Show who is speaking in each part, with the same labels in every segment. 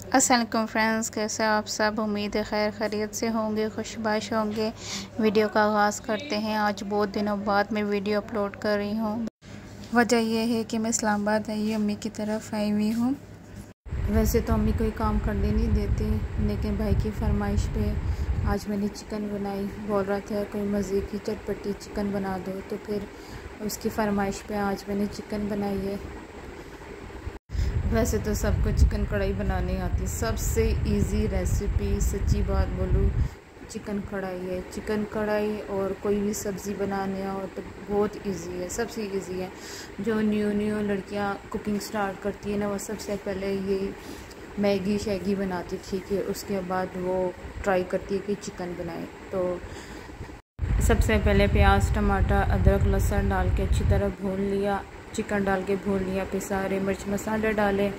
Speaker 1: Aslam friends, कैसे आप सब? उम्मीद है खैर खरीत से होंगे, खुशबाश होंगे। वीडियो का आगाज़ करते हैं। आज बहुत दिनों बाद मैं वीडियो अपलोड कर रही हूँ। वजह यह है कि मैं इस्लामाबाद आई अम्मी की तरफ़ आई हुई हूँ। वैसे तो अम्मी कोई काम करने नहीं देती, लेकिन भाई की फरमाइश पे आज मैंने चिकन बनाई। बोल रहा था, कोई मज़े की चटपटी चिकन बना दो। तो फिर उसकी फरमाइश पे आज मैंने चिकन बनाई है। वैसे तो सबको चिकन कढ़ाई बनानी आती है। सबसे इजी रेसिपी सच्ची बात बोलूँ, चिकन कढ़ाई है। चिकन कढ़ाई और कोई भी सब्ज़ी बनाने हो तो बहुत इजी है, सबसे इजी है। जो न्यू न्यू लड़कियाँ कुकिंग स्टार्ट करती है ना, वो सबसे पहले ये मैगी शैगी बनाती ठीक है उसके बाद वो ट्राई करती है कि चिकन बनाए। तो सबसे पहले प्याज, टमाटर, अदरक, लहसुन डाल के अच्छी तरह भून लिया। चिकन डाल के भून लिया, फिर सारे मिर्च मसाले डाले,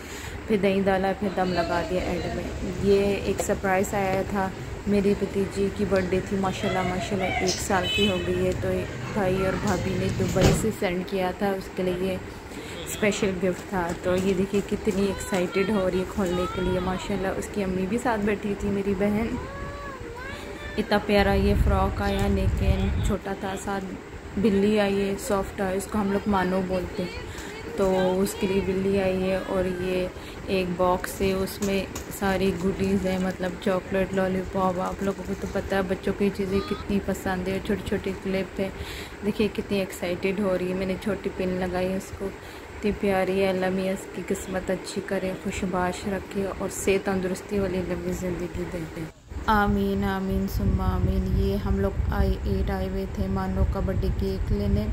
Speaker 1: फिर दही डाला, फिर दम लगा दिया एंड में। ये एक सरप्राइज़ आया था मेरी भतीजी की बर्थडे थी, माशाल्लाह माशाल्लाह, एक साल की हो गई है। तो भाई और भाभी ने दुबई से सेंड किया था, उसके लिए ये स्पेशल गिफ्ट था। तो ये देखिए कितनी एक्साइटेड हो रही है खोलने के लिए, माशाल्लाह। उसकी अम्मी भी साथ बैठी थी, मेरी बहन। इतना प्यारा ये फ़्रॉक आया, लेकिन छोटा था साथ बिल्ली आई है सॉफ्ट है, इसको हम लोग मानो बोलते हैं। तो उसके लिए बिल्ली आई है और ये एक बॉक्स है, उसमें सारी गुडीज़ हैं मतलब चॉकलेट लॉलीपॉप आप लोगों को तो पता है बच्चों की चीज़ें कितनी पसंद है छोटी छोटे क्लिप है। देखिए कितनी एक्साइटेड हो रही है, मैंने छोटी पिन लगाई है इसको इतनी प्यारी है मियाँ, इसकी किस्मत अच्छी करे, खुशबाश रखे और सेहत तंदुरुस्ती वाली लंबी ज़िंदगी दे दें। आमीन आमीन, सुम्मा, आमीन। ये हम लोग आई एट आए हुए थे, मानो का बर्थडे केक लेने।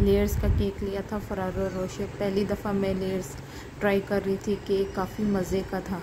Speaker 1: लेयर्स का केक लिया था, फरार और रोशे। पहली दफ़ा मैं लेयर्स ट्राई कर रही थी, केक काफ़ी मज़े का था।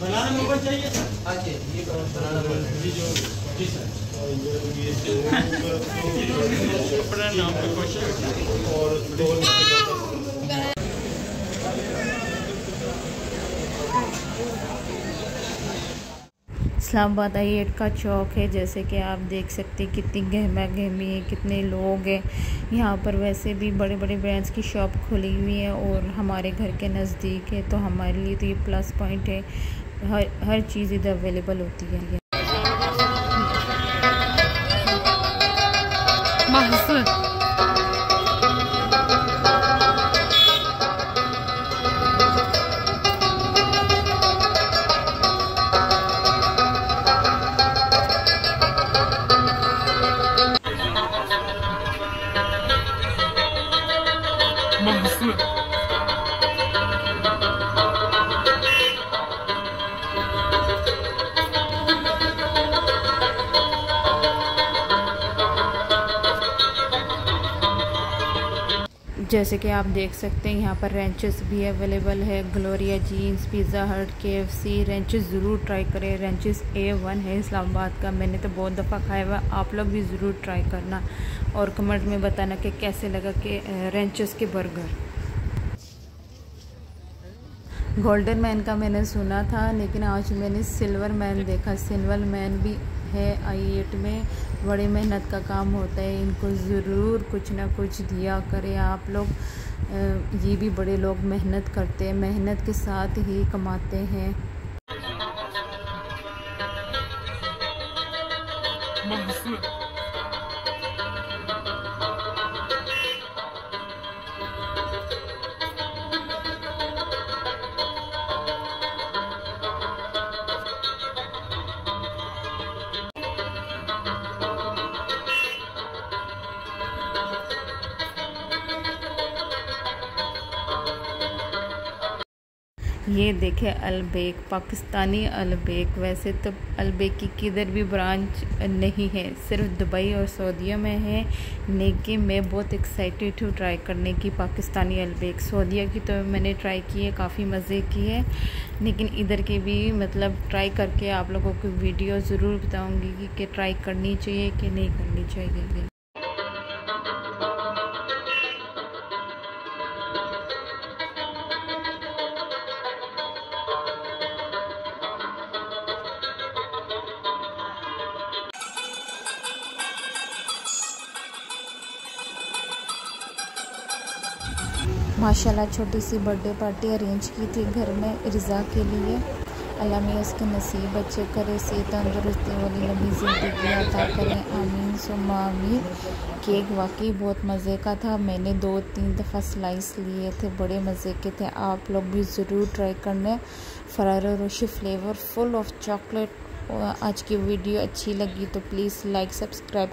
Speaker 2: बनाना मोबाइल चाहिए? हाँ जी ये बनाना मोबाइल जो जी अपना नाम पे क्वेश्चन और
Speaker 1: इस्लामाबाद आई एट का चौक है, जैसे कि आप देख सकते हैं कितनी गहमा गहमी है, कितने लोग हैं। यहाँ पर वैसे भी बड़े बड़े ब्रांड्स की शॉप खुली हुई है और हमारे घर के नज़दीक है तो हमारे लिए तो ये प्लस पॉइंट है। हर हर चीज़ इधर अवेलेबल होती है। 我们是 जैसे कि आप देख सकते हैं, यहाँ पर रेंचेस भी अवेलेबल है। Gloria jeans pizza hut K F C ranches ज़रूर ट्राई करें। रेंचेस ए वन है इस्लामाबाद का। मैंने तो बहुत दफ़ा खाया हुआ आप लोग भी ज़रूर ट्राई करना। और कमेंट में बताना कि कैसे लगा कि रेंचेस के बर्गर गोल्डन मैन का मैंने सुना था, लेकिन आज मैंने सिल्वर मैन देखा। सिल्वर मैन भी है आई एट में। बड़ी मेहनत का काम होता है, इनको ज़रूर कुछ ना कुछ दिया करें आप लोग। ये भी बड़े लोग मेहनत करते हैं, मेहनत के साथ ही कमाते हैं। ये देखे अलबेक पाकिस्तानी अलबेक। वैसे तो अलबेक की किधर भी ब्रांच नहीं है सिर्फ़ दुबई और सऊदीया में है। लेकिन मैं बहुत एक्साइटेड हूँ ट्राई करने की पाकिस्तानी अलबेक। सऊदीया की तो मैंने ट्राई की है काफ़ी मज़े की है। लेकिन इधर के भी मतलब ट्राई करके आप लोगों को वीडियो ज़रूर बताऊँगी कि, कि ट्राई करनी चाहिए कि नहीं करनी चाहिए। माशाल्लाह, छोटी सी बर्थडे पार्टी अरेंज की थी घर में रिज़ा के लिए। अल्लाह में उसके नसीब अच्छे करे से तंदुरुस्ती वाली लंबी ज़िंदगी अता करें। आमीन, सुम्मा आमीन। केक वाकई बहुत मज़े का था। मैंने दो, तीन दफ़ा स्लाइस लिए थे, बड़े मज़े के थे। आप लोग भी ज़रूर ट्राई करना। Ferrero Rocher flavour full of chocolate आज की वीडियो अच्छी लगी तो प्लीज़ लाइक सब्सक्राइब